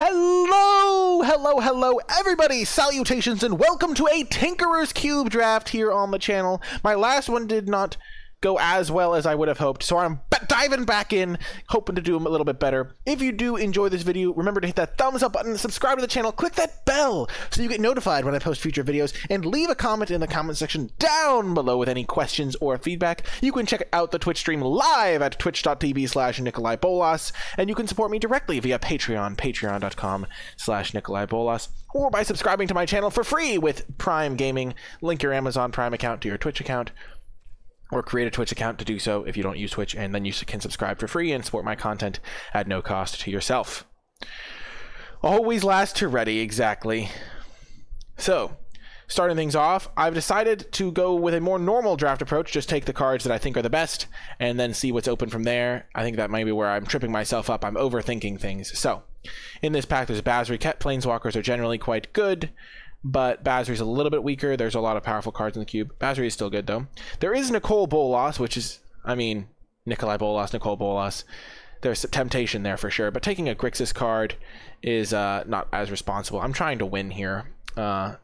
Hello, hello, hello, everybody! Salutations and welcome to a Tinkerer's Cube draft here on the channel. My last one did not go as well as I would have hoped, so I'm diving back in, hoping to do them a little bit better. If you do enjoy this video, remember to hit that thumbs up button, subscribe to the channel, click that bell so you get notified when I post future videos, and leave a comment in the comment section down below with any questions or feedback. You can check out the Twitch stream live at twitch.tv slash Nicolai Bolas, and you can support me directly via Patreon, patreon.com slash Nicolai Bolas, or by subscribing to my channel for free with Prime Gaming. Link your Amazon Prime account to your Twitch account or create a Twitch account to do so if you don't use Twitch, and then you can subscribe for free and support my content at no cost to yourself. Always last to ready, exactly. So, starting things off, I've decided to go with a more normal draft approach, just take the cards that I think are the best, and then see what's open from there. I think that might be where I'm tripping myself up. I'm overthinking things. So, in this pack, there's Basri Ket. Planeswalkers are generally quite good but Basri's a little bit weaker. There's a lot of powerful cards in the cube. Basri is still good, though. There is Nicol Bolas, which is, I mean, Nicolai Bolas, Nicol Bolas. There's temptation there for sure, but taking a Grixis card is uh, not as responsible. I'm trying to win here uh,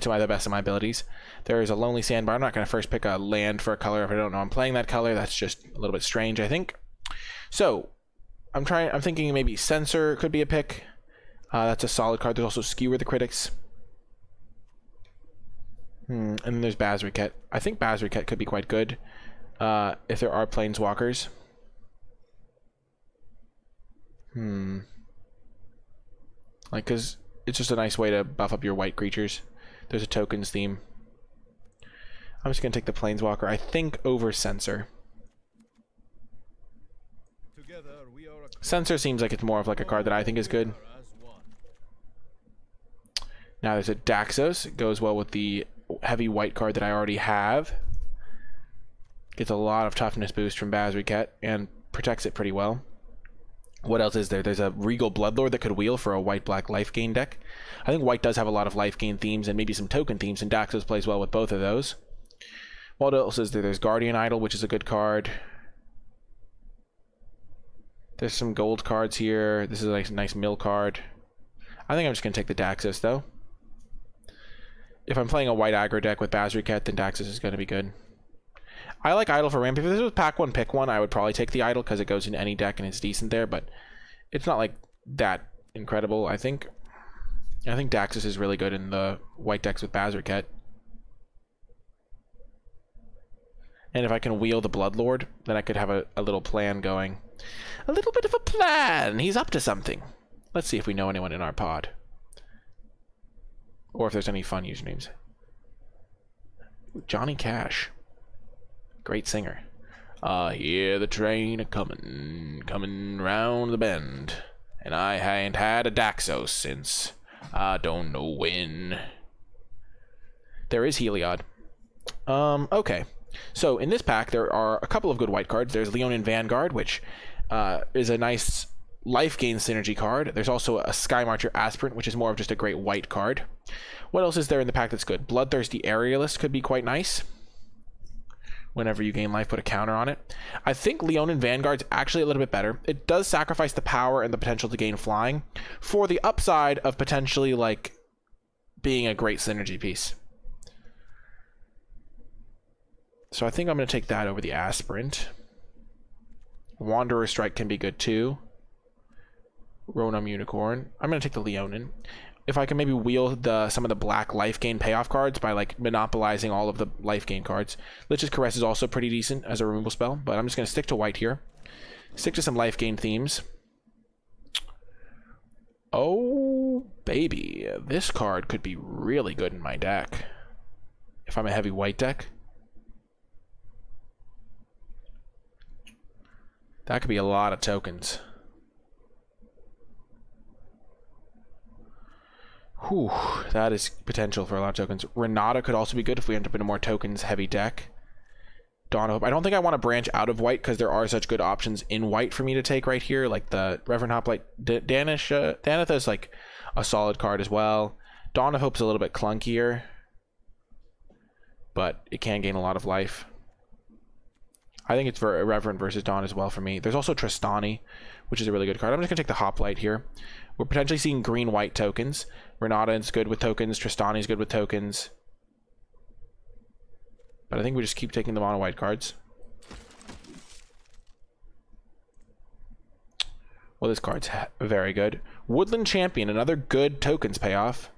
to my, the best of my abilities. There is a Lonely Sandbar. I'm not going to first pick a land for a color if I don't know I'm playing that color. That's just a little bit strange, I think. So, I'm trying. I'm thinking maybe Censor could be a pick. Uh, that's a solid card. There's also Skewer the Critics. Hmm, and then there's Basri Ket. I think Basri Ket could be quite good uh, if there are planeswalkers. Hmm. Like, because it's just a nice way to buff up your white creatures. There's a tokens theme. I'm just going to take the planeswalker, I think, over Censor. Censor seems like it's more of like a card that I think is good. Now there's a Daxos. It goes well with the heavy white card that I already have. Gets a lot of toughness boost from Basri Ket and protects it pretty well. What else is there? There's a Regal Bloodlord that could wheel for a white-black life gain deck. I think white does have a lot of life gain themes and maybe some token themes, and Daxos plays well with both of those. What else is there? There's Guardian Idol, which is a good card. There's some gold cards here. This is a nice, nice mill card. I think I'm just going to take the Daxos, though if I'm playing a white aggro deck with Basri Ket, then Daxos is going to be good. I like Idol for ramp. If this was pack one, pick one, I would probably take the Idol because it goes in any deck and it's decent there, but it's not like that incredible, I think. I think Daxos is really good in the white decks with Basri Ket. And if I can wheel the Bloodlord, then I could have a, a little plan going. A little bit of a plan! He's up to something. Let's see if we know anyone in our pod. Or if there's any fun usernames. Johnny Cash. Great singer. I hear the train a comin', comin' round the bend. And I ain't had a Daxos since I don't know when. There is Heliod. Um, okay. So in this pack, there are a couple of good white cards. There's Leonin Vanguard, which uh, is a nice life gain synergy card. There's also a Sky Marcher Aspirant, which is more of just a great white card. What else is there in the pack that's good? Bloodthirsty Aerialist could be quite nice. Whenever you gain life, put a counter on it. I think Leonin Vanguard's actually a little bit better. It does sacrifice the power and the potential to gain flying for the upside of potentially like being a great synergy piece. So I think I'm going to take that over the Aspirant. Wanderer Strike can be good too. Ronom Unicorn. I'm going to take the Leonin. If I can maybe wheel the some of the black life gain payoff cards by like monopolizing all of the life gain cards. Lich's Caress is also pretty decent as a removal spell, but I'm just going to stick to white here. Stick to some life gain themes. Oh, baby. This card could be really good in my deck. If I'm a heavy white deck. That could be a lot of tokens. Whew, that is potential for a lot of tokens. Renata could also be good if we end up in a more tokens heavy deck. Dawn of Hope. I don't think I want to branch out of white because there are such good options in white for me to take right here, like the Reverent Hoplite. D Danish, uh, Danitha is like a solid card as well. Dawn of Hope's a little bit clunkier, but it can gain a lot of life. I think it's for Irreverent versus Dawn as well for me. There's also Trostani, which is a really good card. I'm just going to take the Hoplite here. We're potentially seeing green-white tokens. Renata is good with tokens. Trostani is good with tokens. But I think we just keep taking the mono-white cards. Well, this card's very good. Woodland Champion, another good tokens payoff.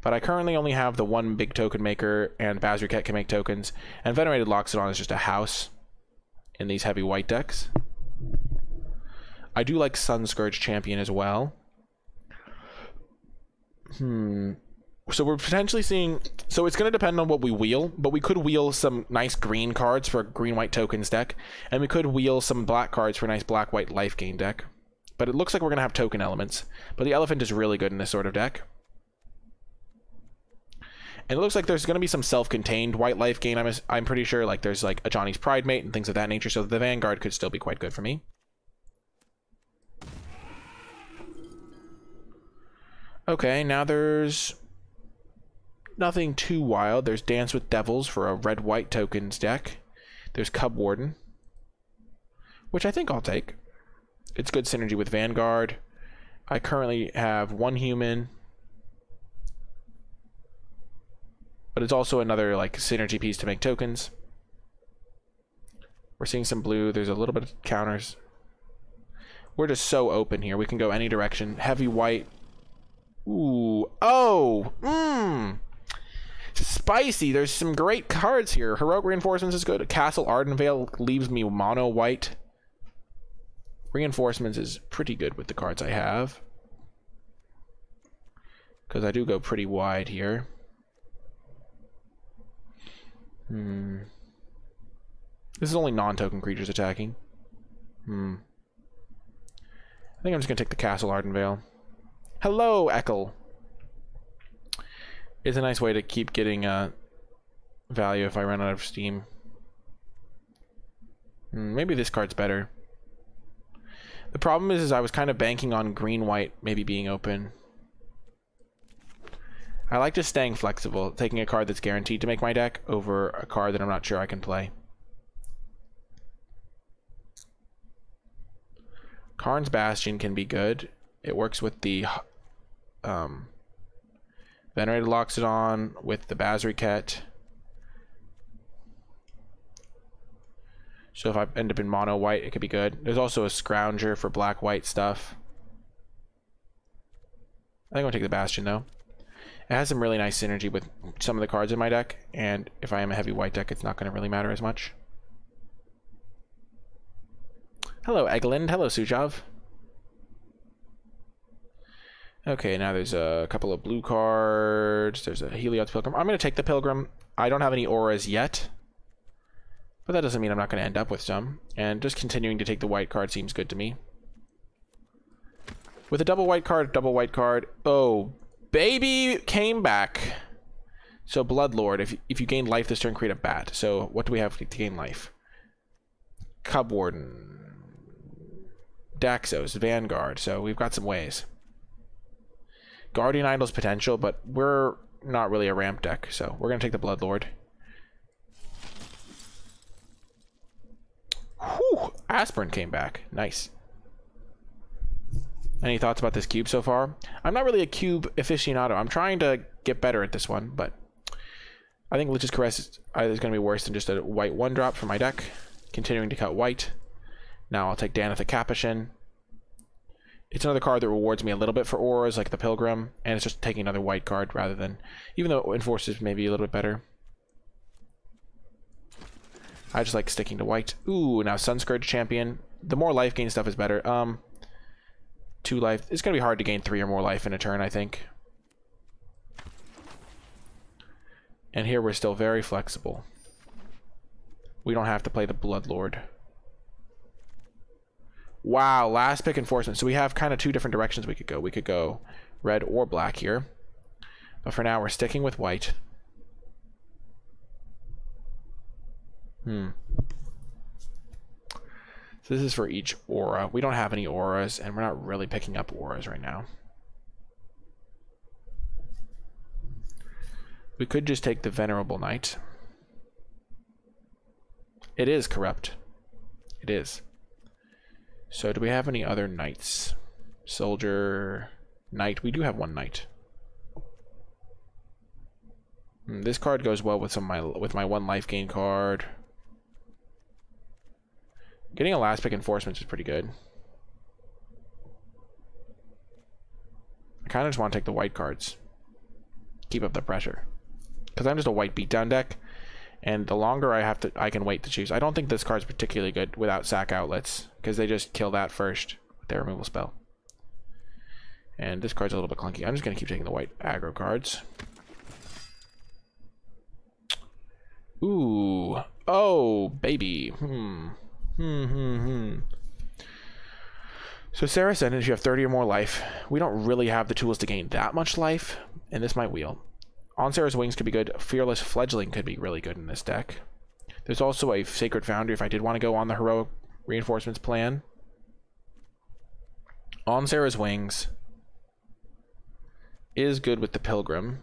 But I currently only have the one big token maker, and Basri Ket can make tokens. And Venerated Loxodon is just a house in these heavy white decks. I do like Sunscourge Champion as well. Hmm. So we're potentially seeing... So it's going to depend on what we wheel, but we could wheel some nice green cards for a green-white tokens deck, and we could wheel some black cards for a nice black-white life gain deck. But it looks like we're going to have token elements. But the elephant is really good in this sort of deck. And it looks like there's going to be some self-contained white life gain. I'm, I'm pretty sure like there's like a Ajani's Pridemate and things of that nature. So the Vanguard could still be quite good for me. Okay, now there's nothing too wild. There's Dance with Devils for a red-white tokens deck. There's Cub Warden, which I think I'll take it's good synergy with Vanguard. I currently have one human. But it's also another like synergy piece to make tokens. We're seeing some blue. There's a little bit of counters. We're just so open here. We can go any direction. Heavy white. Ooh. Oh. Mmm. Spicy. There's some great cards here. Heroic Reinforcements is good. Castle Ardenvale leaves me mono white. Reinforcements is pretty good with the cards I have. Because I do go pretty wide here. Hmm. This is only non-token creatures attacking. Hmm. I think I'm just going to take the Castle Ardenvale. Hello, Ekel. It's a nice way to keep getting uh, value if I run out of steam. Hmm, maybe this card's better. The problem is, is I was kind of banking on green-white maybe being open. I like just staying flexible, taking a card that's guaranteed to make my deck over a card that I'm not sure I can play. Karn's Bastion can be good. It works with the um, Venerated Loxodon, with the Basri Ket. So if I end up in mono white, it could be good. There's also a Scrounger for black white stuff. I think I'll take the Bastion though. It has some really nice synergy with some of the cards in my deck, and if I am a heavy white deck, it's not going to really matter as much. Hello, Eglind. Hello, Sujav. Okay, now there's a couple of blue cards. There's a Heliod's Pilgrim. I'm going to take the Pilgrim. I don't have any auras yet. But that doesn't mean I'm not going to end up with some. And just continuing to take the white card seems good to me. With a double white card, double white card. Oh, baby came back. So Bloodlord, if, if you gain life this turn, create a bat. So what do we have to gain life? Cub Warden. Daxos, Vanguard. So we've got some ways. Guardian Idol's potential, but we're not really a ramp deck. So we're going to take the Bloodlord. Whew, Aspirant came back. Nice. Any thoughts about this cube so far? I'm not really a cube aficionado. I'm trying to get better at this one, but I think Lich's Caress is, is going to be worse than just a white one drop for my deck. Continuing to cut white. Now I'll take Danitha Capashen. It's another card that rewards me a little bit for auras, like the Pilgrim, and it's just taking another white card rather than, even though enforces maybe a little bit better. I just like sticking to white. Ooh, now Sunscourge Champion. The more life gain stuff is better. Um, two life. It's going to be hard to gain three or more life in a turn, I think. And here we're still very flexible. We don't have to play the Bloodlord. Wow, last pick enforcement. So we have kind of two different directions we could go. We could go red or black here. But for now, we're sticking with white. Hmm. So this is for each aura. We don't have any auras, and we're not really picking up auras right now. We could just take the Venerable Knight. It is corrupt. It is. So do we have any other knights? Soldier, knight. We do have one knight. Hmm, this card goes well with some my with my one life gain card. Getting a last pick enforcement is pretty good. I kind of just want to take the white cards. Keep up the pressure. Because I'm just a white beatdown deck. And the longer I have to, I can wait to choose. I don't think this card's particularly good without sack outlets. Because they just kill that first with their removal spell. And this card's a little bit clunky. I'm just going to keep taking the white aggro cards. Ooh. Oh, baby. Hmm. Hmm, hmm, hmm. So Sarah said if you have 30 or more life, we don't really have the tools to gain that much life, and this might wheel. On Serra's Wings could be good. Fearless Fledgling could be really good in this deck. There's also a Sacred Foundry if I did want to go on the Heroic Reinforcements plan. On Serra's Wings is good with the Pilgrim,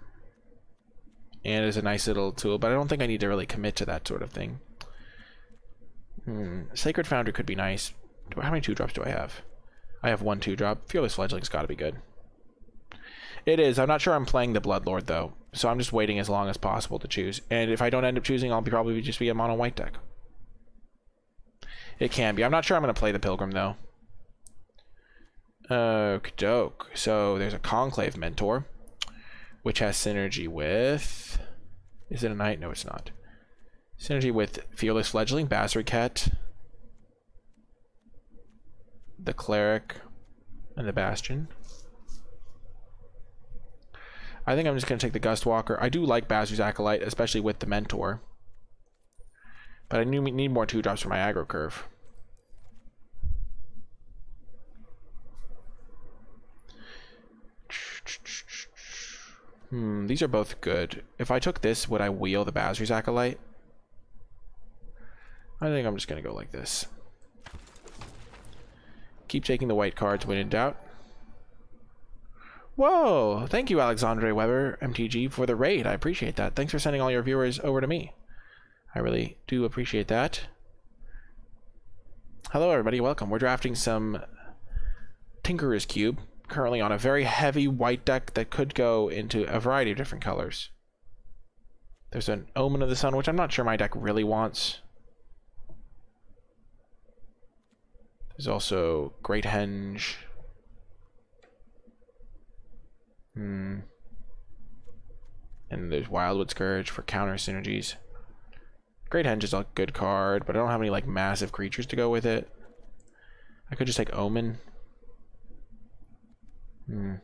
and is a nice little tool, but I don't think I need to really commit to that sort of thing. Hmm. Sacred Foundry could be nice. How many two drops do I have? I have one two drop. Fearless Fledgling's got to be good. It is. I'm not sure I'm playing the Bloodlord though, so I'm just waiting as long as possible to choose. And if I don't end up choosing, I'll be probably just be a mono white deck. It can be. I'm not sure I'm going to play the Pilgrim though. Okie doke. So there's a Conclave Mentor, which has synergy with. Is it a knight? No, it's not. Synergy with Fearless Fledgling, Basri Ket, the Cleric, and the Bastion. I think I'm just going to take the Gust Walker. I do like Basri's Acolyte, especially with the Mentor. But I need more 2-drops for my aggro curve. Hmm, these are both good. If I took this, would I wheel the Basri's Acolyte? I think I'm just going to go like this. Keep taking the white cards when in doubt. Whoa! Thank you, Alexandre Weber, MTG, for the raid. I appreciate that. Thanks for sending all your viewers over to me. I really do appreciate that. Hello, everybody. Welcome. We're drafting some Tinkerer's Cube, currently on a very heavy white deck that could go into a variety of different colors. There's an Omen of the Sun, which I'm not sure my deck really wants. There's also Great Henge. Hmm. And there's Wildwood Scourge for counter synergies. Great Henge is a good card, but I don't have any like massive creatures to go with it. I could just take Omen. Hmm.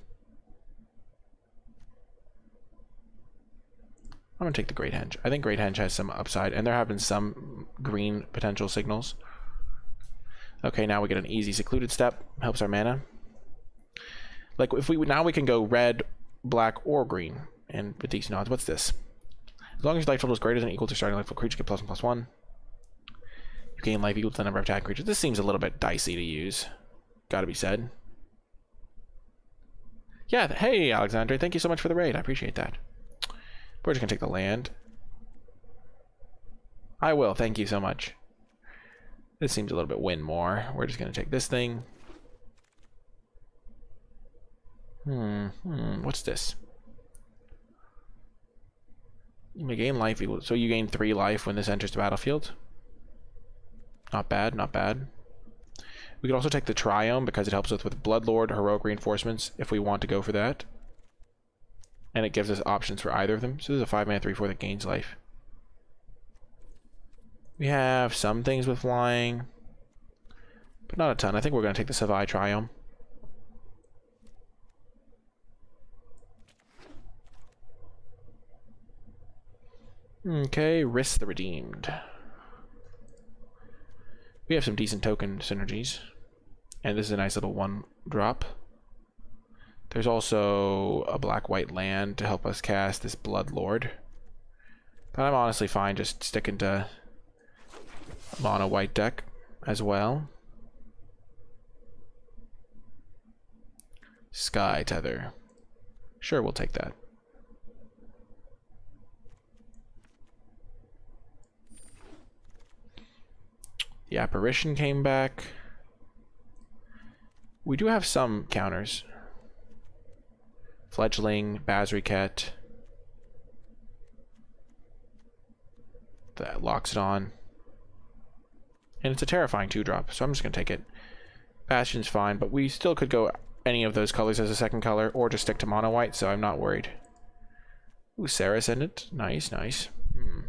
I'm gonna take the Great Henge. I think Great Henge has some upside, and there have been some green potential signals. Okay, now we get an easy Secluded Steppe. Helps our mana. Like if we now we can go red, black, or green. And with these nods, what's this? As long as your life total is greater than equal to starting life for creature, get plus one plus one. You gain life equal to the number of attack creatures. This seems a little bit dicey to use. Gotta be said. Yeah, hey Alexandre, thank you so much for the raid. I appreciate that. We're just gonna take the land. I will, thank you so much. This seems a little bit win more. We're just to take this thing. Hmm, hmm, what's this? You may gain life equal, so you gain three life when this enters the battlefield. Not bad, not bad. We could also take the Triome because it helps us with Bloodlord, Heroic Reinforcements if we want to go for that. And it gives us options for either of them. So this is a 5 mana 3 4 that gains life. We have some things with flying, but not a ton. I think we're going to take the Savai Triome. Okay, Rhys the Redeemed. We have some decent token synergies. And this is a nice little one drop. There's also a black-white land to help us cast this Blood Lord. But I'm honestly fine just sticking to a mono white deck as well. Sky Tether. Sure, we'll take that. The apparition came back. We do have some counters. Fledgling, Basri Ket. That locks it on. And it's a terrifying 2-drop, so I'm just going to take it. Bastion's fine, but we still could go any of those colors as a second color, or just stick to mono white, so I'm not worried. Ooh, Serra it. Nice, nice. Hmm.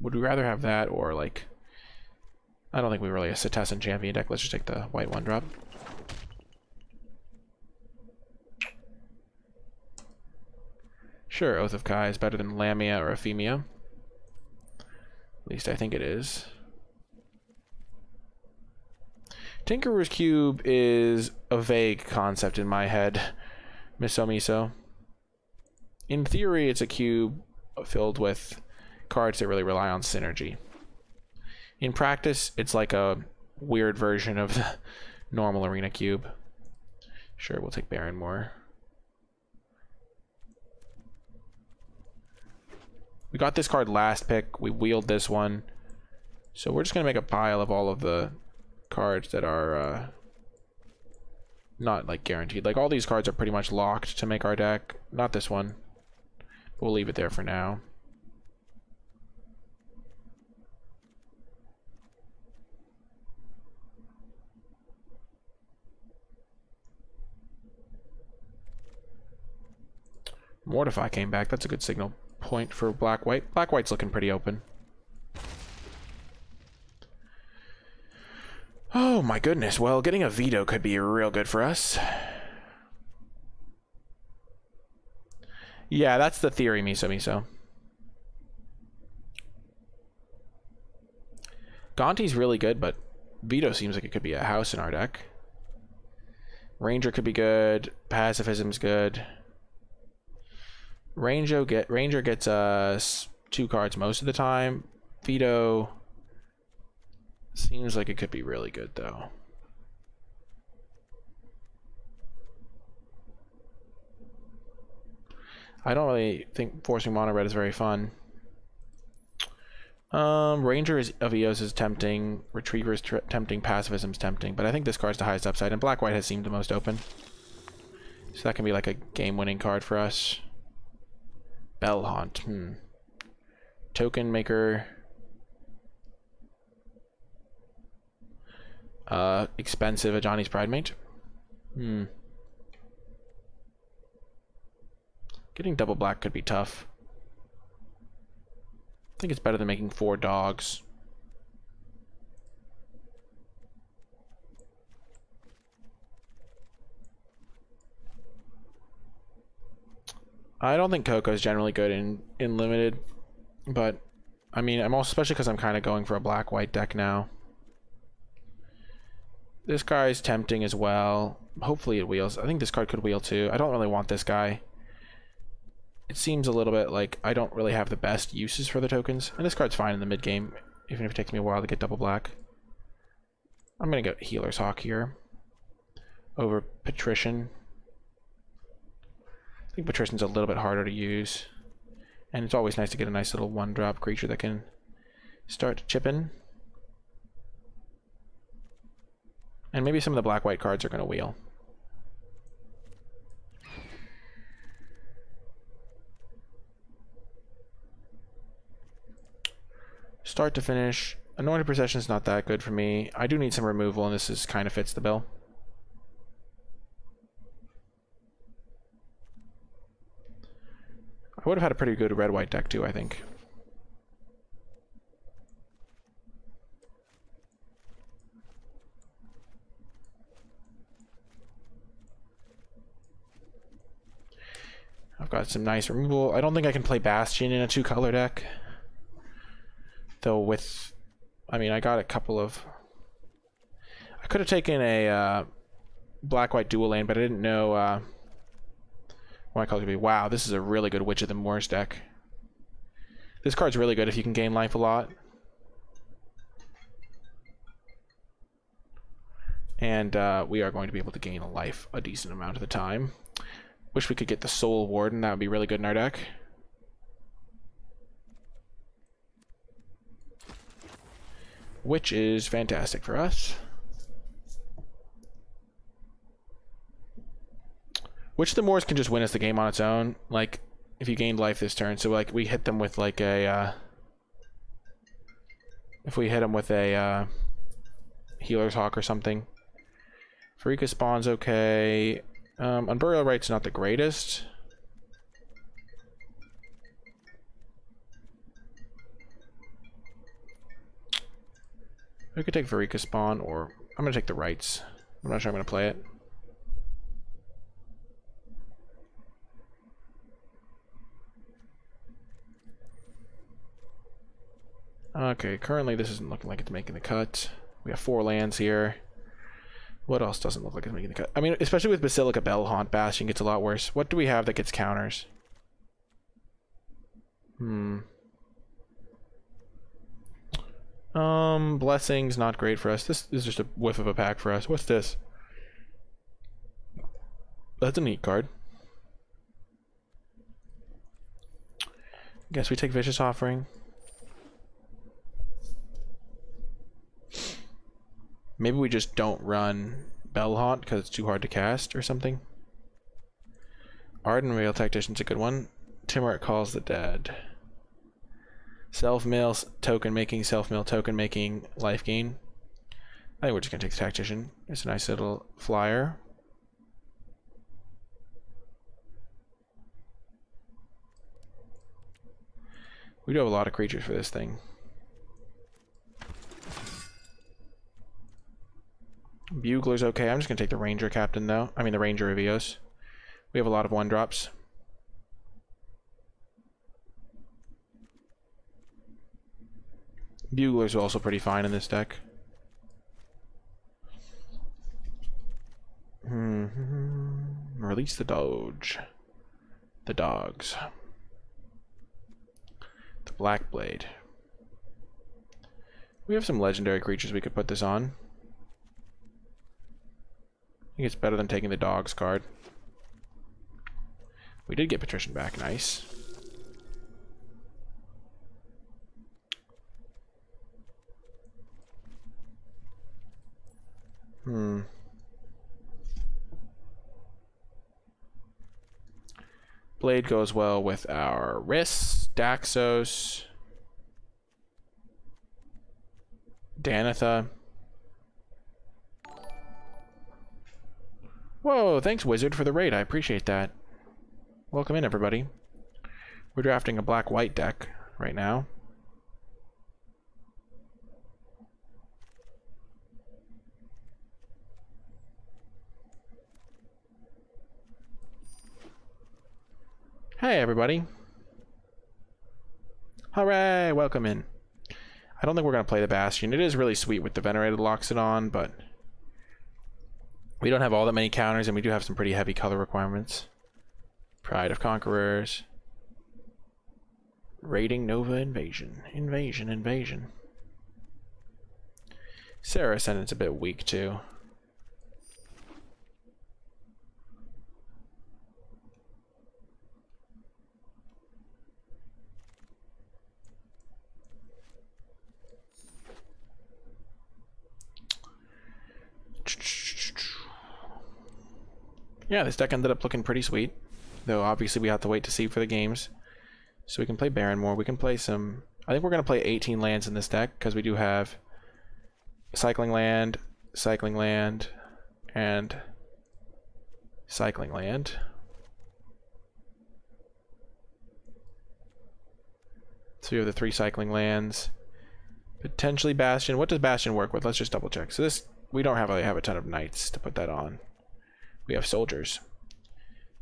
Would we rather have that, or like... I don't think we're really a Setessan champion deck. Let's just take the white one drop. Sure, Oath of Kai is better than Lamia or Ephemia. At least I think it is. Tinkerer's Cube is a vague concept in my head, Miso Miso. In theory, it's a cube filled with cards that really rely on synergy. In practice, it's like a weird version of the normal Arena Cube. Sure, we'll take Baron Barrenmore. We got this card last pick. We wheeled this one. So we're just going to make a pile of all of the cards that are uh, not like guaranteed. Like all these cards are pretty much locked to make our deck. Not this one. But we'll leave it there for now. Mortify came back. That's a good signal point for black-white. Black-white's looking pretty open. Oh my goodness, well, getting a Vito could be real good for us. Yeah, that's the theory, Miso Miso. Gonti's really good, but Vito seems like it could be a house in our deck. Ranger could be good. Pacifism's good. Ranger get Ranger gets us two cards most of the time. Vito seems like it could be really good though. I don't really think forcing mono red is very fun. Um, Ranger is, of Eos is tempting, Retriever is tempting, Pacifism is tempting, but I think this card's the highest upside, and Black White has seemed the most open. So that can be like a game-winning card for us. Bellhaunt. Hmm. Token Maker. Uh, expensive a Ajani's Pride Pridemate. Hmm. Getting double black could be tough. I think it's better than making four dogs. I don't think Coco is generally good in in limited, but I mean, I'm also especially because I'm kind of going for a black white deck now. This guy is tempting as well. Hopefully it wheels. I think this card could wheel too. I don't really want this guy. It seems a little bit like I don't really have the best uses for the tokens. And this card's fine in the mid game, even if it takes me a while to get double black. I'm going to go Healer's Hawk here over Patrician. Think Patrician's a little bit harder to use. And it's always nice to get a nice little one-drop creature that can start chipping. And maybe some of the black-white cards are going to wheel. Start to finish. Anointed Procession is not that good for me. I do need some removal, and this is kind of fits the bill. I would have had a pretty good red-white deck too, I think. I've got some nice removal. I don't think I can play Bastion in a two-color deck. Though with... I mean, I got a couple of... I could have taken a uh, black-white dual lane, but I didn't know... Uh, my call could be, wow, this is a really good Witch of the Moors deck. This card's really good if you can gain life a lot. And uh, we are going to be able to gain a life a decent amount of the time. Wish we could get the Soul Warden. That would be really good in our deck. which is fantastic for us. Witch the Moors can just win us the game on its own. Like, if you gained life this turn. So, like, we hit them with, like, a, uh, If we hit them with a, uh, Healer's Hawk or something. Pharika spawn's okay. Um, Unburial Rite's not the greatest. We could take Pharika spawn, or I'm gonna take the Rites. I'm not sure I'm gonna play it. Okay, currently this isn't looking like it's making the cut. We have four lands here. What else doesn't look like it's making the cut? I mean, especially with Basilica Bellhaunt, Bastion gets a lot worse. What do we have that gets counters? Hmm. Um, Blessing's not great for us. This is just a whiff of a pack for us. What's this? That's a neat card. Guess we take Vicious Offering. Maybe we just don't run Bellhaunt because it's too hard to cast or something. Ardenvale Tactician's a good one. Tymaret calls the dead. Self mill token making, self mill token making, life gain. I think we're just gonna take the tactician. It's a nice little flyer. We do have a lot of creatures for this thing. Bugler's okay. I'm just going to take the Ranger Captain, though. I mean, the Ranger of Eos. We have a lot of one-drops. Bugler's also pretty fine in this deck. Hmm. Release the Doge. The dogs. The Black Blade. We have some legendary creatures we could put this on think it's better than taking the dogs card. We did get Patrician back, nice. Hmm. Blade goes well with our wrists, Daxos, Danitha. Whoa, thanks Wizard for the raid, I appreciate that. Welcome in everybody. We're drafting a black-white deck right now. Hey everybody. Hooray, welcome in. I don't think we're going to play the Bastion. It is really sweet with the Venerated Loxodon, but we don't have all that many counters, and we do have some pretty heavy color requirements. Pride of Conquerors. Raiding Nova Invasion. Invasion, invasion. Serra Ascendant's a bit weak, too. Yeah, this deck ended up looking pretty sweet. Though obviously we have to wait to see for the games. So we can play Baron more. We can play some... I think we're going to play 18 lands in this deck because we do have Cycling Land, Cycling Land, and Cycling Land. So you have the three Cycling Lands. Potentially Bastion. What does Bastion work with? Let's just double check. So this, we don't have, really have a ton of Knights to put that on we have soldiers.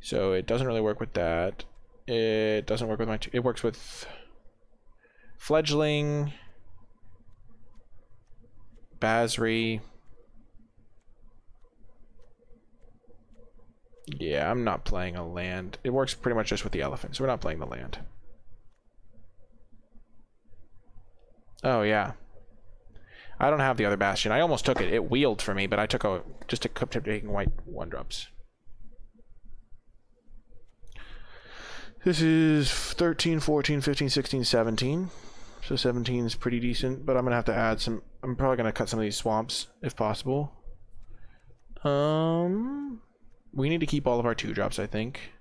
So it doesn't really work with that. It doesn't work with my... It works with fledgling, Basri. Yeah, I'm not playing a land. It works pretty much just with the elephant, so we're not playing the land. Oh, yeah. I don't have the other Bastion. I almost took it. It wheeled for me, but I took a just a kept taking white one drops. This is 13, 14, 15, 16, 17. So 17 is pretty decent, but I'm going to have to add some I'm probably gonna cut some of these swamps if possible. Um, we need to keep all of our two drops, I think.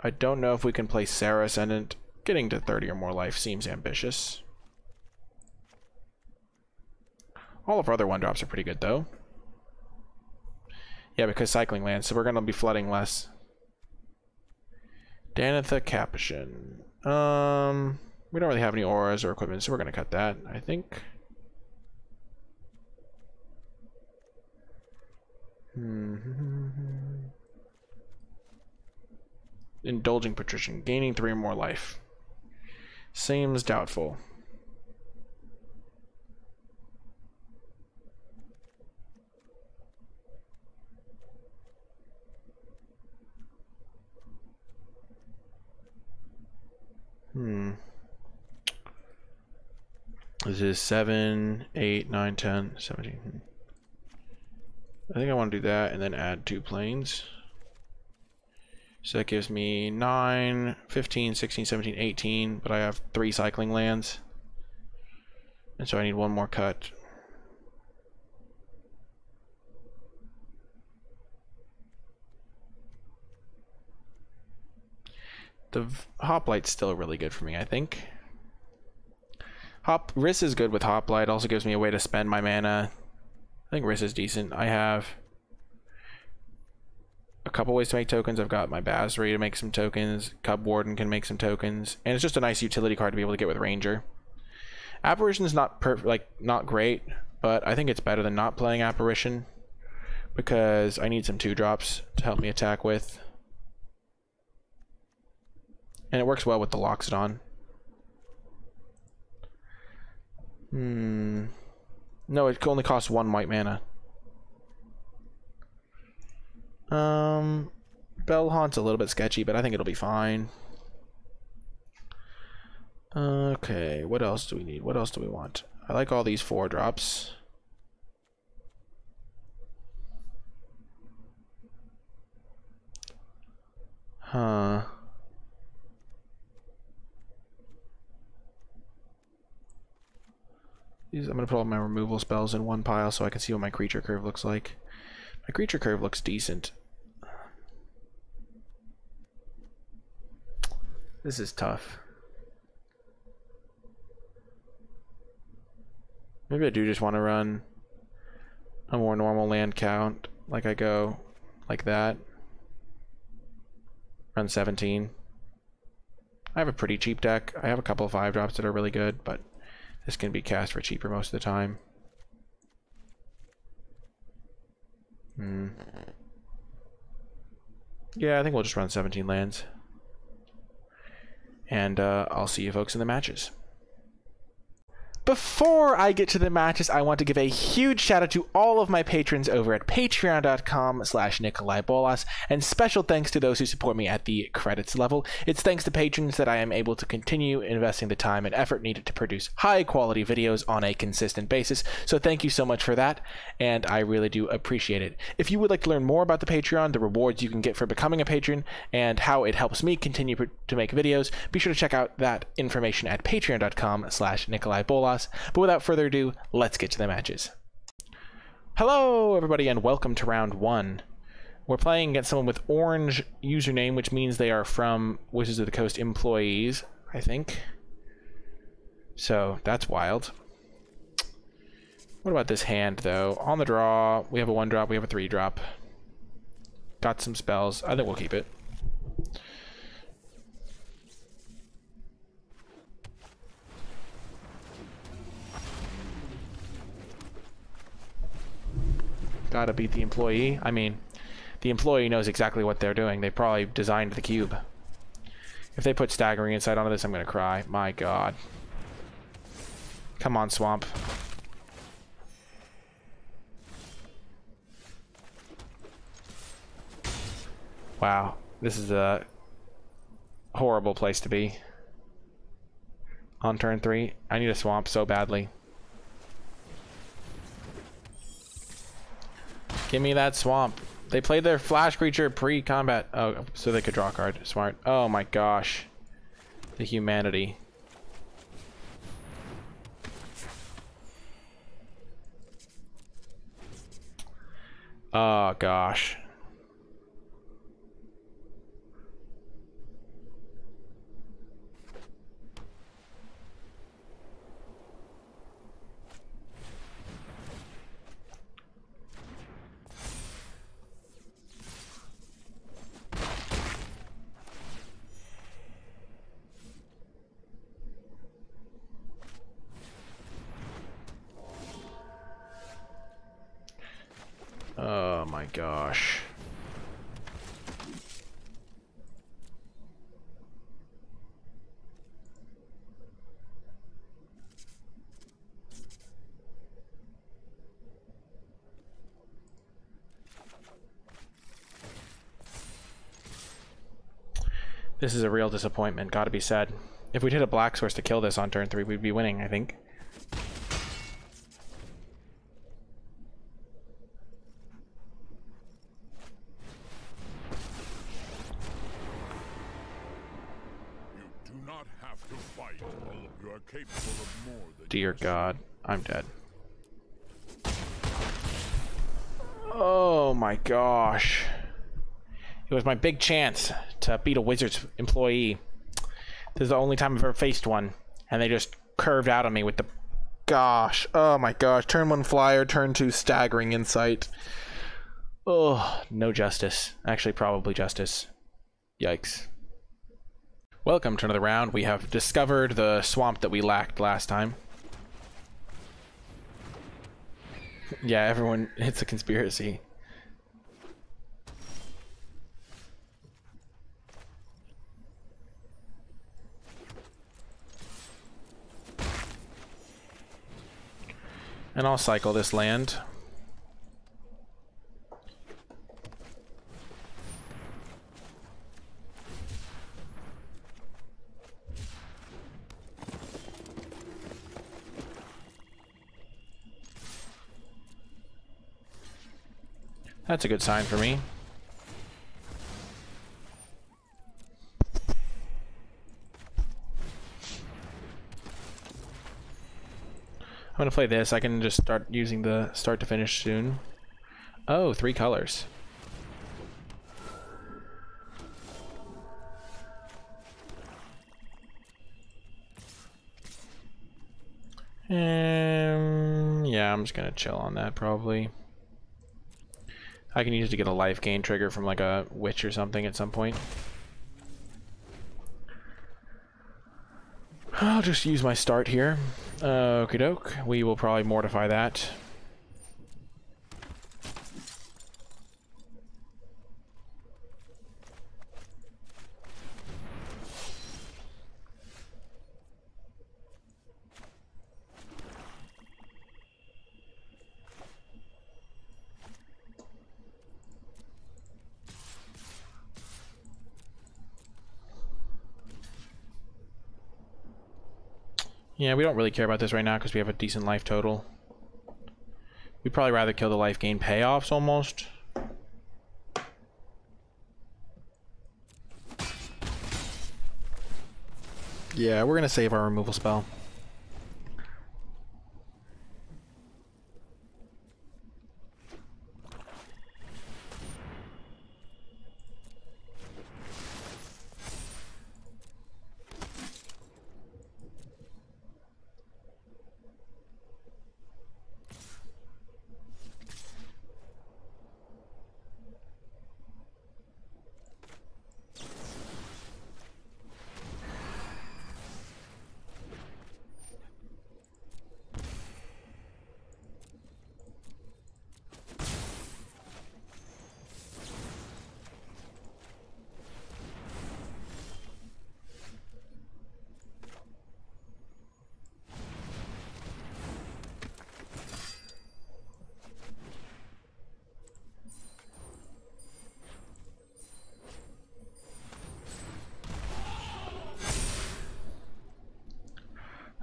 I don't know if we can play Serra Ascendant. Getting to 30 or more life seems ambitious. All of our other one drops are pretty good though. Yeah, because cycling land, so we're gonna be flooding less. Danitha Capashen. Um, we don't really have any auras or equipment, so we're gonna cut that, I think. Hmm. Indulging Patrician, gaining three or more life. Seems doubtful. Hmm. This is 7, 8, 9, 10, 17. Hmm. I think I want to do that and then add two planes. So that gives me 9, 15, 16, 17, 18, but I have three cycling lands. And so I need one more cut. The Hoplite's still really good for me, I think. Hop Rhys is good with Hoplite, also gives me a way to spend my mana. I think Rhys is decent. I have a couple ways to make tokens. I've got my Basri to make some tokens. Cub Warden can make some tokens. And it's just a nice utility card to be able to get with Ranger. Apparition is not per like not great, but I think it's better than not playing Apparition because I need some two drops to help me attack with. And it works well with the Loxodon. Hmm. No, it only costs one white mana. Um, Bellhaunt's a little bit sketchy, but I think it'll be fine. Okay, what else do we need? What else do we want? I like all these four drops. Huh. I'm going to put all my removal spells in one pile so I can see what my creature curve looks like. My creature curve looks decent. This is tough. Maybe I do just want to run a more normal land count. Like I go like that. Run 17. I have a pretty cheap deck. I have a couple of 5 drops that are really good, but this can be cast for cheaper most of the time. Hmm. Yeah, I think we'll just run 17 lands. And uh, I'll see you folks in the matches. Before I get to the matches, I want to give a huge shout out to all of my patrons over at patreon.com slash Nicolai Bolas, and special thanks to those who support me at the credits level. It's thanks to patrons that I am able to continue investing the time and effort needed to produce high quality videos on a consistent basis. So thank you so much for that, and I really do appreciate it. If you would like to learn more about the Patreon, the rewards you can get for becoming a patron, and how it helps me continue to make videos, be sure to check out that information at patreon.com slash Nicolai Bolas. But without further ado, let's get to the matches. Hello, everybody, and welcome to round one. We're playing against someone with orange username, which means they are from Wizards of the Coast employees, I think. So, that's wild. What about this hand, though? On the draw, we have a one drop, we have a three drop. Got some spells. I think we'll keep it. Gotta beat the employee. I mean, the employee knows exactly what they're doing. They probably designed the cube. If they put staggering insight onto this, I'm gonna cry. My god. Come on, Swamp. Wow. This is a horrible place to be. On turn three. I need a swamp so badly. Give me that swamp. They played their flash creature pre-combat. Oh, so they could draw a card. Smart. Oh my gosh. The humanity. Oh gosh. Gosh. This is a real disappointment, gotta be said. If we'd hit a black source to kill this on turn 3, we'd be winning, I think. Dear God, I'm dead. Oh my gosh. It was my big chance to beat a Wizards employee. This is the only time I've ever faced one. And they just curved out on me with the... Gosh. Oh my gosh. Turn one flyer, turn two staggering insight. Oh, no justice. Actually, probably justice. Yikes. Welcome to another round. We have discovered the swamp that we lacked last time. Yeah, everyone, it's a conspiracy. And I'll cycle this land. That's a good sign for me. I'm gonna play this. I can just start using the start to finish soon. Oh, three colors. Um, yeah, I'm just gonna chill on that probably. I can use it to get a life gain trigger from like a witch or something at some point. I'll just use my start here. Uh, Okie doke. We will probably mortify that. Yeah, we don't really care about this right now because we have a decent life total. We'd probably rather kill the life gain payoffs almost. Yeah, we're going to save our removal spell.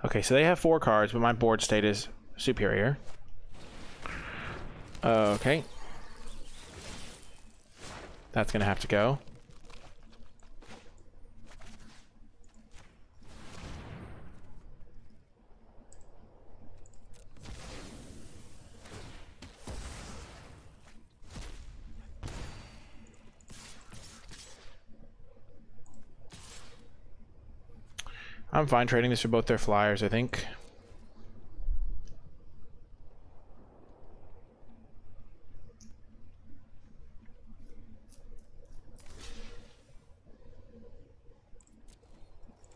Okay, so they have four cards, but my board state is superior. Okay. That's gonna have to go. I'm fine trading this for both their flyers, I think.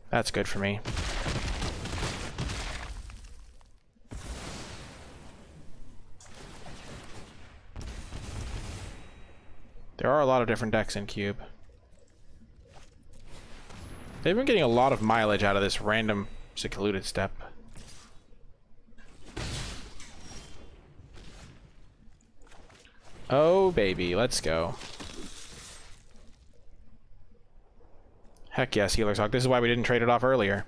That's good for me. There are a lot of different decks in Cube. They've been getting a lot of mileage out of this random Secluded Steppe. Oh, baby, let's go. Heck yes, Healer's Hawk. This is why we didn't trade it off earlier.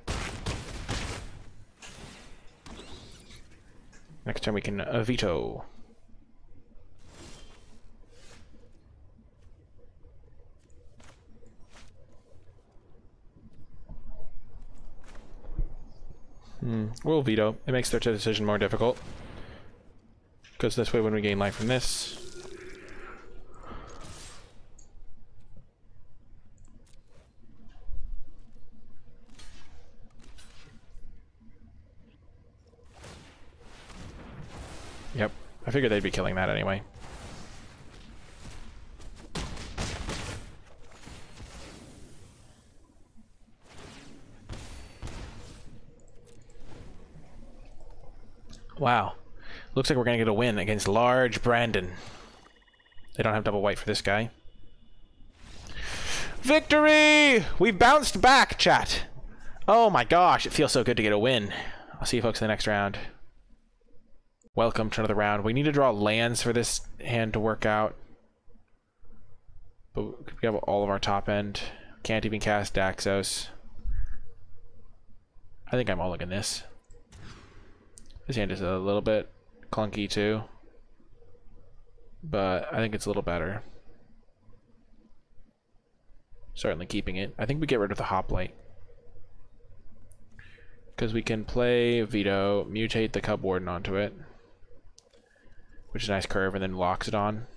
Next time we can uh, Vito. Hmm. We'll Vito. It makes their decision more difficult. Because this way when we gain life from this... Yep. I figured they'd be killing that anyway. Wow. Looks like we're going to get a win against Large Brandon. They don't have double white for this guy. Victory! We've bounced back, chat. Oh my gosh, it feels so good to get a win. I'll see you folks in the next round. Welcome to another round. We need to draw lands for this hand to work out. But we have all of our top end. Can't even cast Daxos. I think I'm all looking this. This hand is a little bit clunky too. But I think it's a little better. Certainly keeping it. I think we get rid of the hoplite. Because we can play Vito, mutate the Cubwarden onto it. Which is a nice curve, and then locks it on.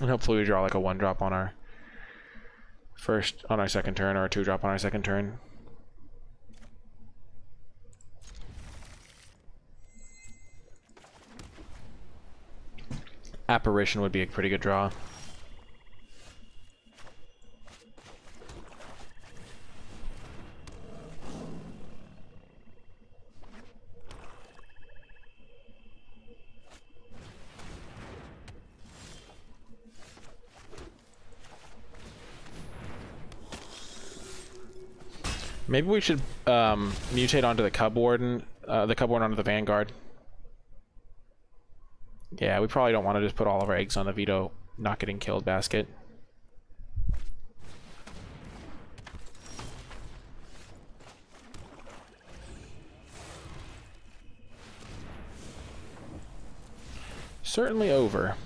And hopefully we draw like a one drop on our first, on our second turn, or a two drop on our second turn. Apparition would be a pretty good draw. Maybe we should um, mutate onto the Cubwarden, uh, the Cubwarden onto the Vanguard. Yeah, we probably don't want to just put all of our eggs on the Vito not getting killed basket. Certainly over.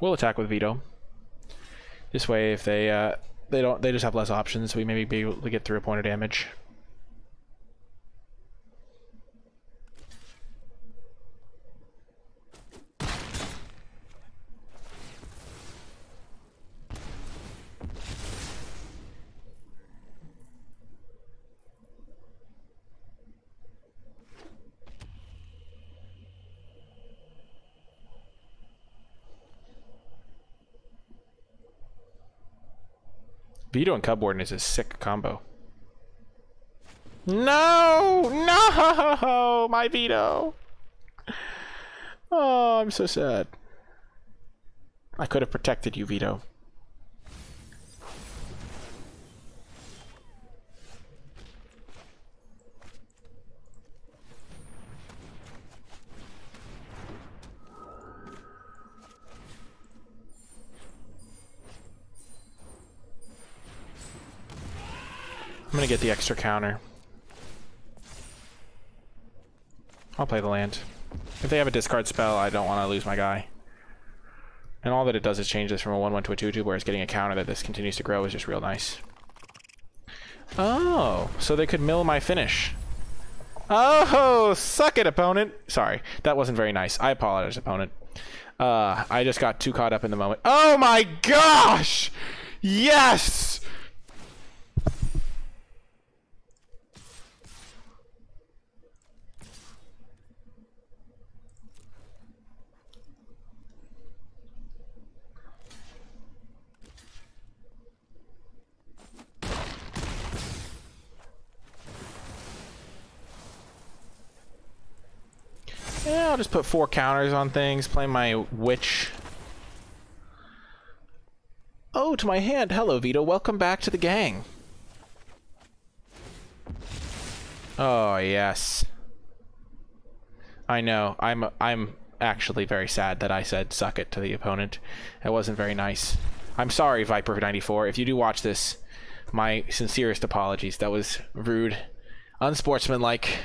We'll attack with Vito. This way, if they uh, they don't, they just have less options. We maybe be able to get through a point of damage. Vito and Cubwarden is a sick combo. No! No! My Vito! Oh, I'm so sad. I could have protected you, Vito. Gonna get the extra counter. I'll play the land. If they have a discard spell, I don't want to lose my guy. And all that it does is change this from a 1-1 to a 2-2, whereas getting a counter that this continues to grow is just real nice. Oh, so they could mill my finish. Oh, suck it, opponent. Sorry, that wasn't very nice. I apologize, opponent. Uh, I just got too caught up in the moment. Oh my gosh! Yes! Yeah, I'll just put four counters on things, play my witch. Oh, to my hand. Hello, Vito. Welcome back to the gang. Oh, yes. I know. I'm I'm actually very sad that I said suck it to the opponent. It wasn't very nice. I'm sorry, Viper94. If you do watch this, my sincerest apologies. That was rude, unsportsmanlike.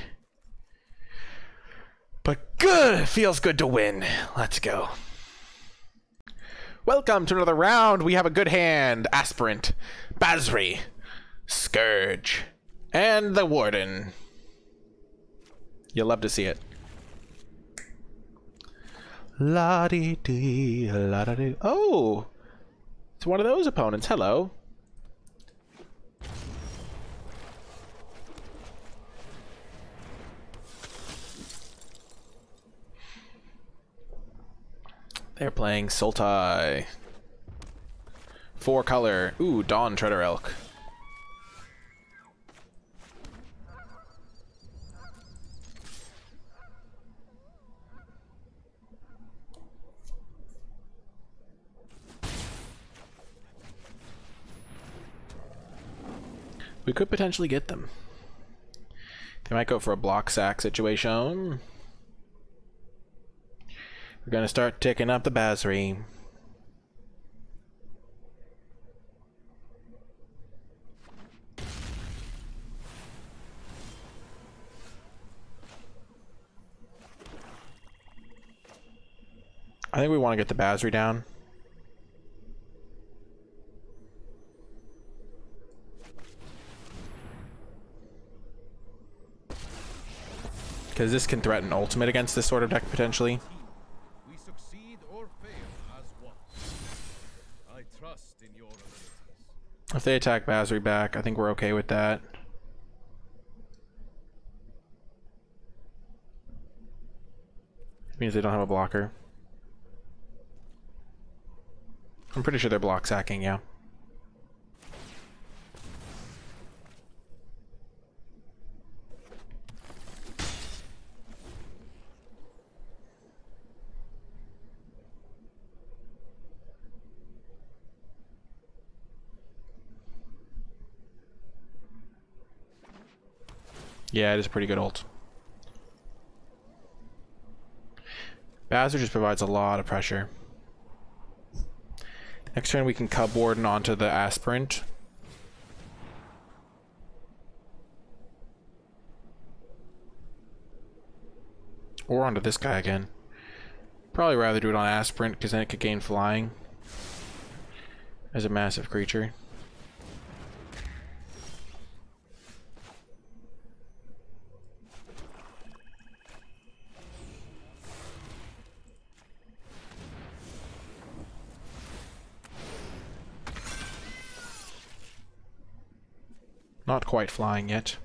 But good! Feels good to win. Let's go. Welcome to another round. We have a good hand. Aspirant, Basri, Scourge, and the Warden. You'll love to see it. La dee dee, la da dee. Oh! It's one of those opponents. Hello. They're playing Sultai. Four color. Ooh, Dawntreader Elk. We could potentially get them. They might go for a block sack situation. We're gonna start ticking up the Basri. I think we want to get the Basri down. Because this can threaten ultimate against this sort of deck potentially. If they attack Basri back, I think we're okay with that. It Means they don't have a blocker. I'm pretty sure they're block sacking, yeah. Yeah, it is pretty good ult. Basri just provides a lot of pressure. Next turn we can Cubwarden onto the Aspirant. Or onto this guy again. Probably rather do it on Aspirant because then it could gain flying. As a massive creature. Not quite flying yet.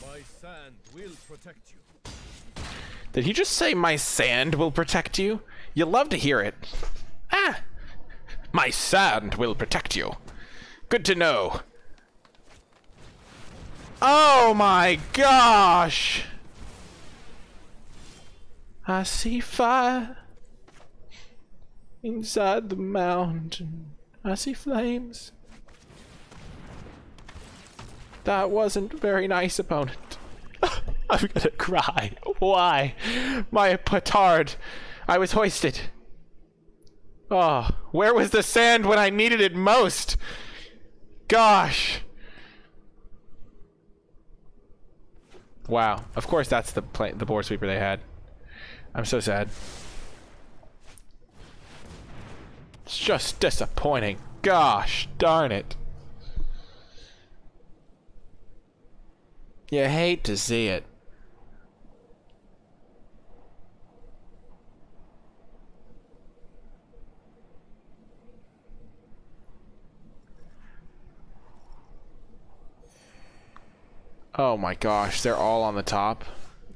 My sand will protect you. Did he just say my sand will protect you? You love to hear it. Ah! My sand will protect you. Good to know. Oh my gosh! I see fire inside the mountain. I see flames. That wasn't very nice, opponent. I'm gonna cry. Why? My petard. I was hoisted. Oh, where was the sand when I needed it most? Gosh. Wow. Of course that's the the board sweeper they had. I'm so sad. It's just disappointing. Gosh darn it. You hate to see it. Oh my gosh, they're all on the top.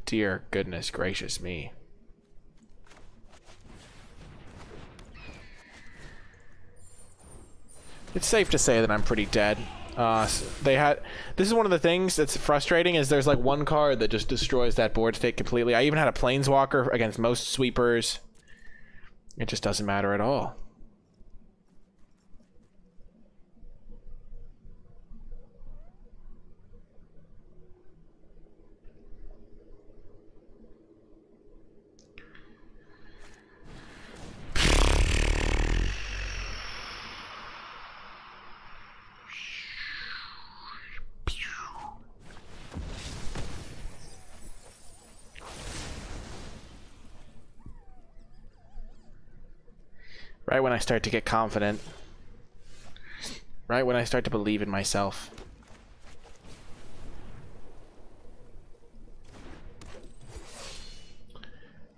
Dear goodness gracious me. It's safe to say that I'm pretty dead. Uh, they had. This is one of the things that's frustrating is there's like one card that just destroys that board state completely. I even had a planeswalker against most sweepers. It just doesn't matter at all. Right when I start to get confident. Right when I start to believe in myself.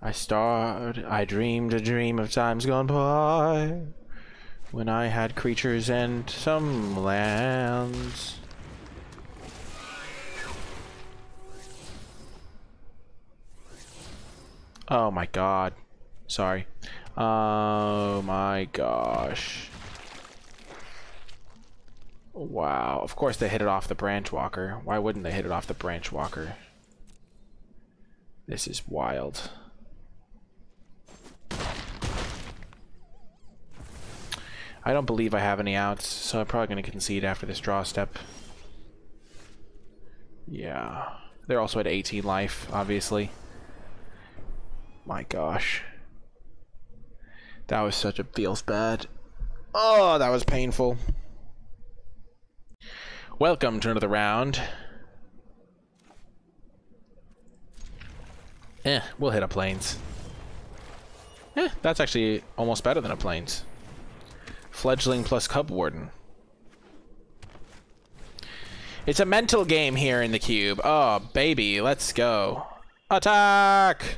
I started, I dreamed a dream of times gone by. When I had creatures and some lands. Oh my god. Sorry. Oh my gosh. Wow. Of course they hit it off the branch walker. Why wouldn't they hit it off the branch walker? This is wild. I don't believe I have any outs, so I'm probably going to concede after this draw step. Yeah. They're also at 18 life, obviously. My gosh. That was such a feels bad. Oh, that was painful. Welcome to another round. Eh, we'll hit a planes. Eh, that's actually almost better than a planes. Fledgling plus Cubwarden. It's a mental game here in the cube. Oh, baby, let's go. Attack!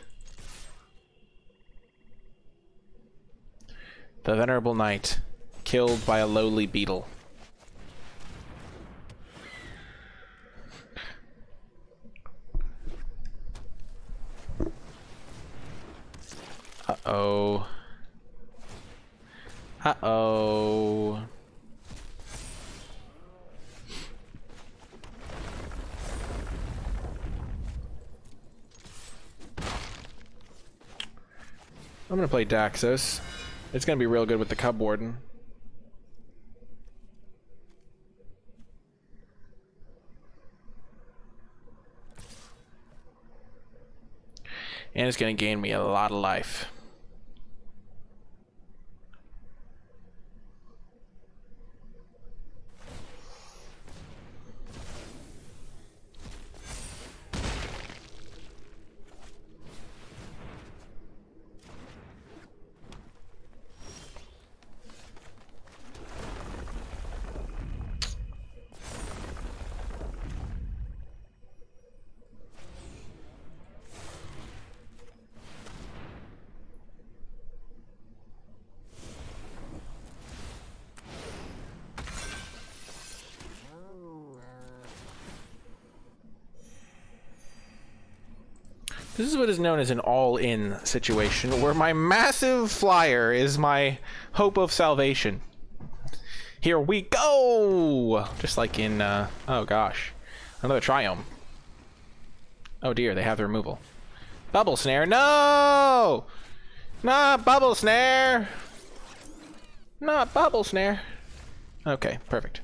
The Venerable Knight, killed by a lowly beetle. Uh-oh. Uh-oh. I'm gonna play Daxos. It's gonna be real good with the Cubwarden. And it's gonna gain me a lot of life. This is what is known as an all-in situation, where my massive flyer is my hope of salvation. Here we go! Just like in, uh, oh gosh. Another Triome. Oh dear, they have the removal. Bubble Snare, no! Not Bubble Snare! Not Bubble Snare. Okay, perfect.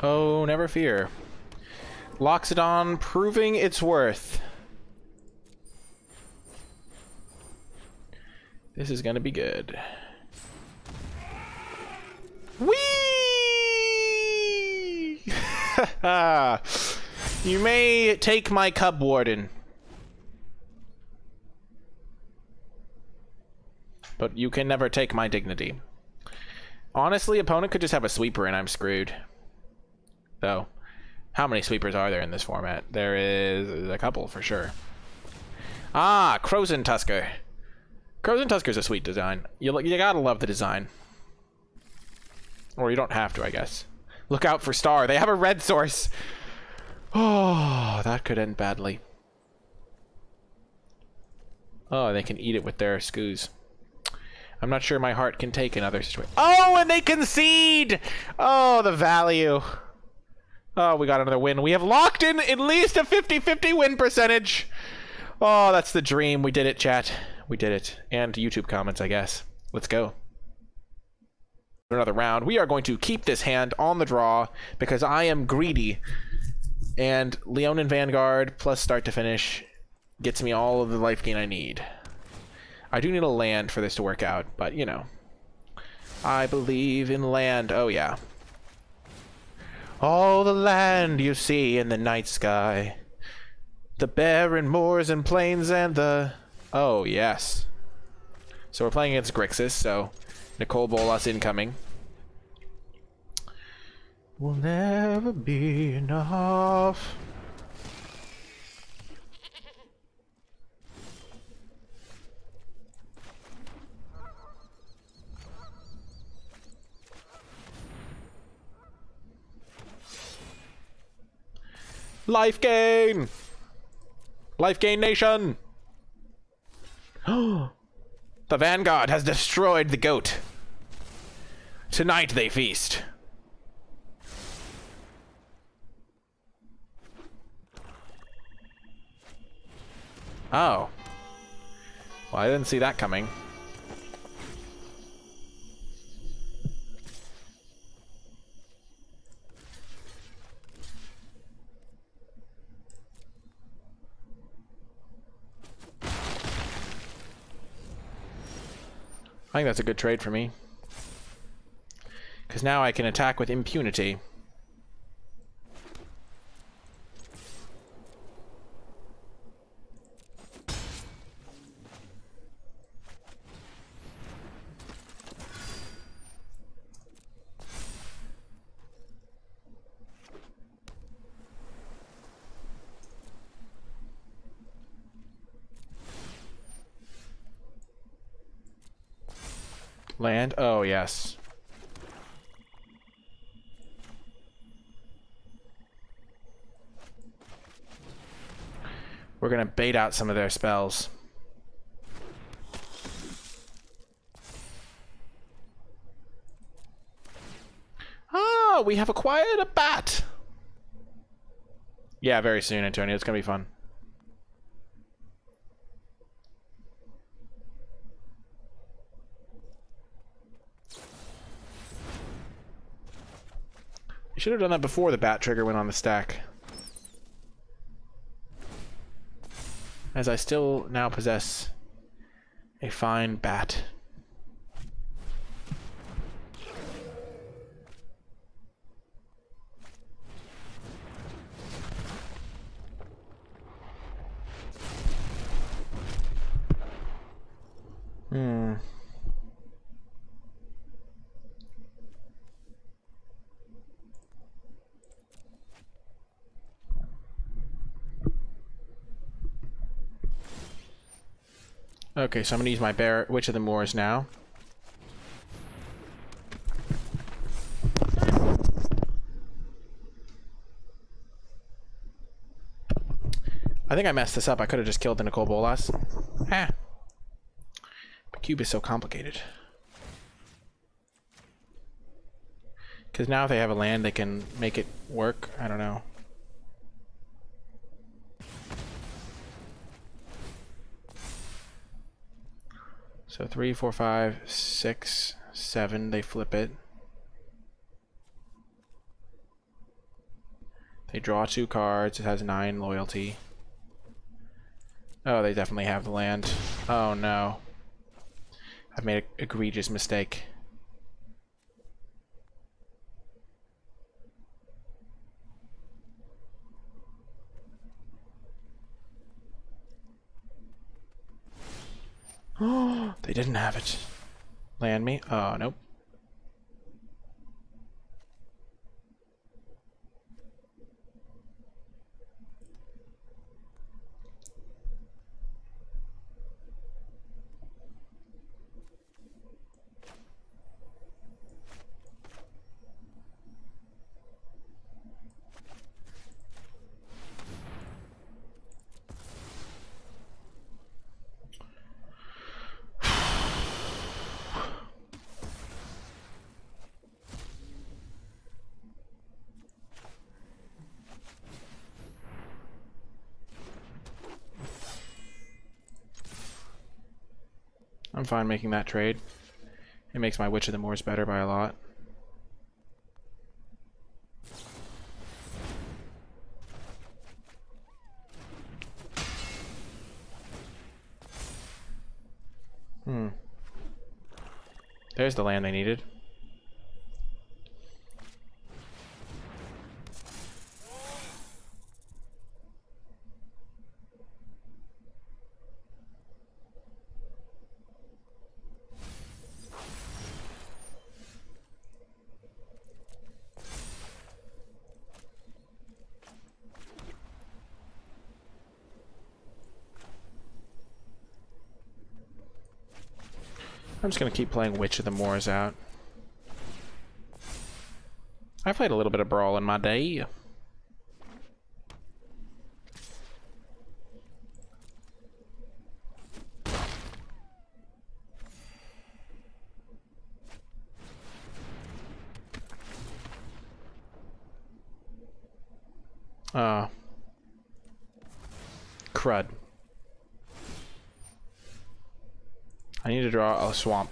Oh, never fear. Loxodon proving its worth. This is gonna be good. Whee! you may take my Cubwarden. But you can never take my dignity. Honestly, opponent could just have a sweeper and I'm screwed. Though, how many sweepers are there in this format? There is a couple for sure. Ah, Crozen Tusker. Crozen Tusker's a sweet design. You, you gotta love the design. Or you don't have to, I guess. Look out for Star. They have a red source. Oh, that could end badly. Oh, they can eat it with their scoos. I'm not sure my heart can take another situation. Oh, and they concede! Oh, the value. Oh, we got another win. We have locked in at least a 50-50 win percentage. Oh, that's the dream. We did it, chat. We did it. And YouTube comments, I guess. Let's go. Another round. We are going to keep this hand on the draw because I am greedy. And Leon Leonin Vanguard plus start to finish gets me all of the life gain I need. I do need a land for this to work out, but you know. I believe in land. Oh, yeah. All the land you see in the night sky. The barren moors and plains and the... Oh, yes. So we're playing against Grixis, so Nicol Bolas incoming. Will never be enough. Life gain! Life gain nation! the Vanguard has destroyed the goat. Tonight they feast. Oh. Well, I didn't see that coming. I think that's a good trade for me. Because now I can attack with impunity. Land? Oh, yes. We're gonna bait out some of their spells. Ah, we have acquired a bat! Yeah, very soon, Antonio. It's gonna be fun. You should have done that before the bat trigger went on the stack. As I still now possess a fine bat. Hmm. Okay, so I'm gonna use my bear Witch of the Moors now. I think I messed this up. I could have just killed the Nicol Bolas. Ah. But cube is so complicated. Because now if they have a land, they can make it work. I don't know. So three, four, five, six, seven, they flip it. They draw two cards. It has nine loyalty. Oh, they definitely have the land. Oh no. I've made an egregious mistake. they didn't have it. Land me? Oh, nope. Fine making that trade. It makes my Witch of the Moors better by a lot. Hmm. There's the land they needed. I'm just gonna keep playing Witch of the Moors out. I played a little bit of Brawl in my day. Uh, crud. I need to draw a swamp.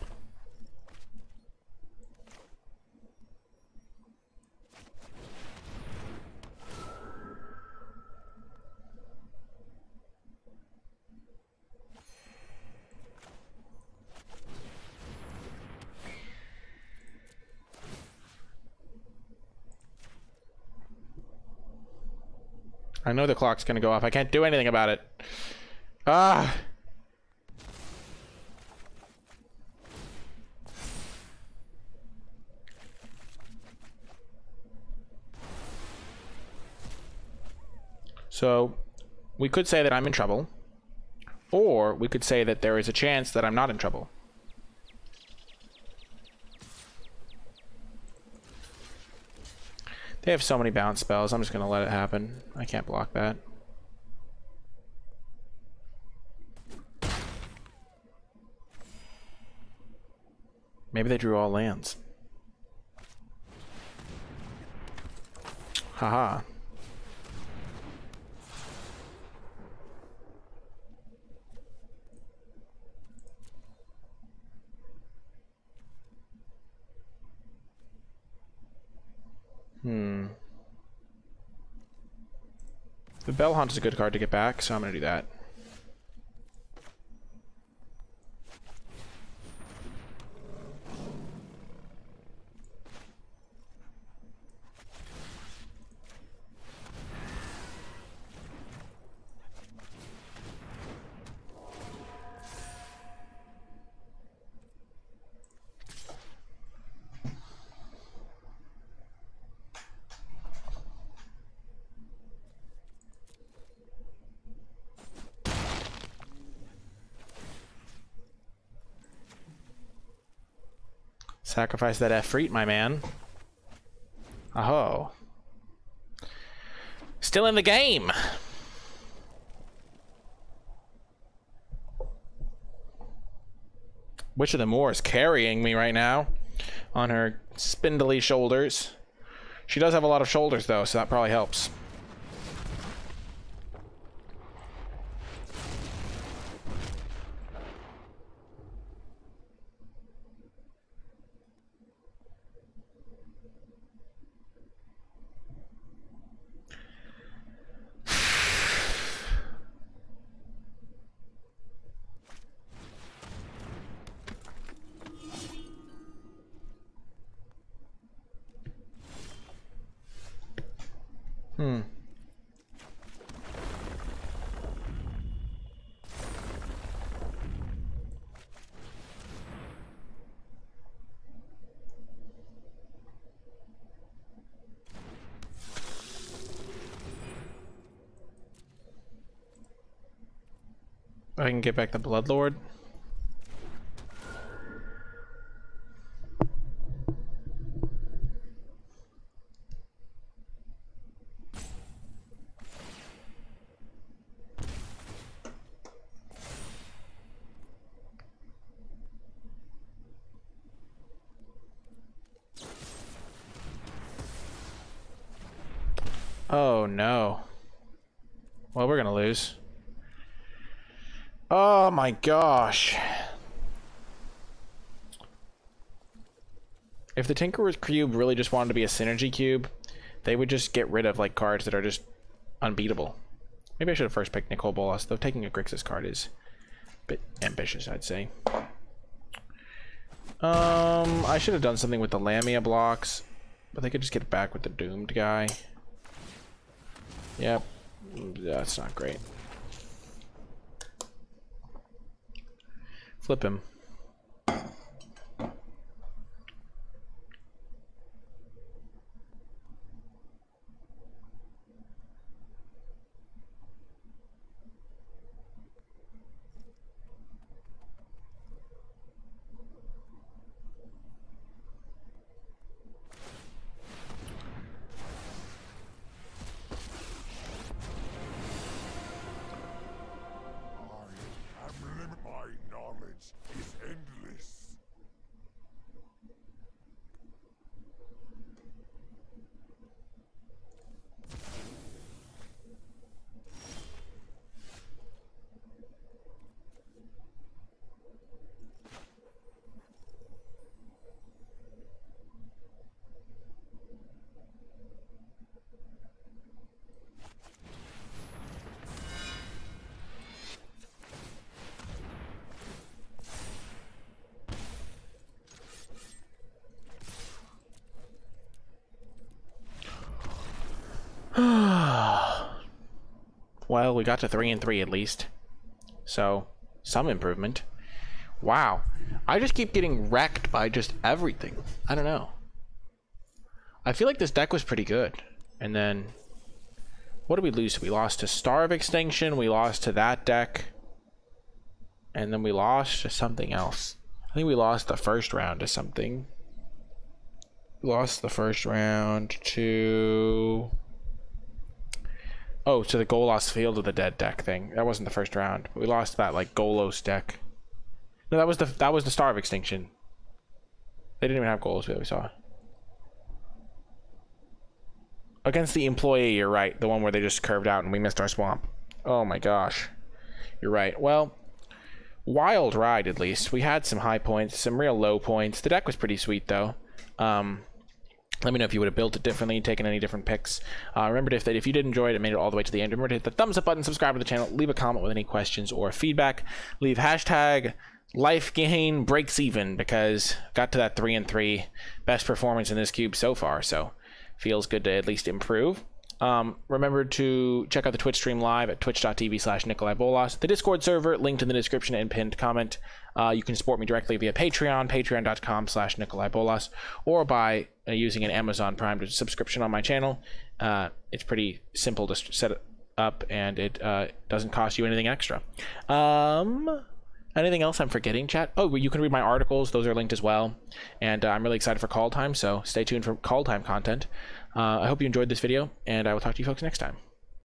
I know the clock's gonna go off. I can't do anything about it. Ah! So we could say that I'm in trouble, or we could say that there is a chance that I'm not in trouble. They have so many bounce spells, I'm just going to let it happen. I can't block that. Maybe they drew all lands. Haha. Hmm. The Bell Hunt is a good card to get back, so I'm going to do that. Sacrifice that Efreet, my man. Aho. Still in the game. Witch of the Moor is carrying me right now on her spindly shoulders. She does have a lot of shoulders, though, so that probably helps. Hmm. I can get back the Bloodlord. Oh no. Well, we're gonna lose. Oh my gosh. If the Tinkerer's Cube really just wanted to be a synergy cube, they would just get rid of like cards that are just unbeatable. Maybe I should have first picked Nicol Bolas, though taking a Grixis card is a bit ambitious, I'd say. Um, I should have done something with the Lamia blocks, but they could just get back with the Doomed guy. Yep, that's not great. Flip him. Well, we got to 3 and 3 at least. So, some improvement. Wow. I just keep getting wrecked by just everything. I don't know. I feel like this deck was pretty good. And then what did we lose? We lost to Star of Extinction, we lost to that deck. And then we lost to something else. I think we lost the first round to something. We lost the first round to Oh, to the Golos Field of the Dead deck thing. That wasn't the first round. We lost that like Golos deck. No, that was the that was the Star of Extinction. They didn't even have Golos that we saw. Against the employee, you're right. The one where they just curved out and we missed our swamp. Oh my gosh. You're right. Well, wild ride at least. We had some high points, some real low points. The deck was pretty sweet though. Um, let me know if you would have built it differently, taken any different picks. Uh, remember, if, that if you did enjoy it and made it all the way to the end, remember to hit the thumbs up button, subscribe to the channel, leave a comment with any questions or feedback. Leave hashtag life gain breaks even because got to that 3 and 3 best performance in this cube so far, so feels good to at least improve. Um, remember to check out the Twitch stream live at twitch.tv slash Nicolai Bolas. The Discord server, linked in the description and pinned comment. Uh, you can support me directly via Patreon, patreon.com slash Nicolai Bolas, or by uh, using an Amazon Prime subscription on my channel. Uh, it's pretty simple to set up, and it uh, doesn't cost you anything extra. Um, anything else I'm forgetting, chat? Oh, you can read my articles. Those are linked as well. And uh, I'm really excited for Kaldheim, so stay tuned for Kaldheim content. Uh, I hope you enjoyed this video, and I will talk to you folks next time.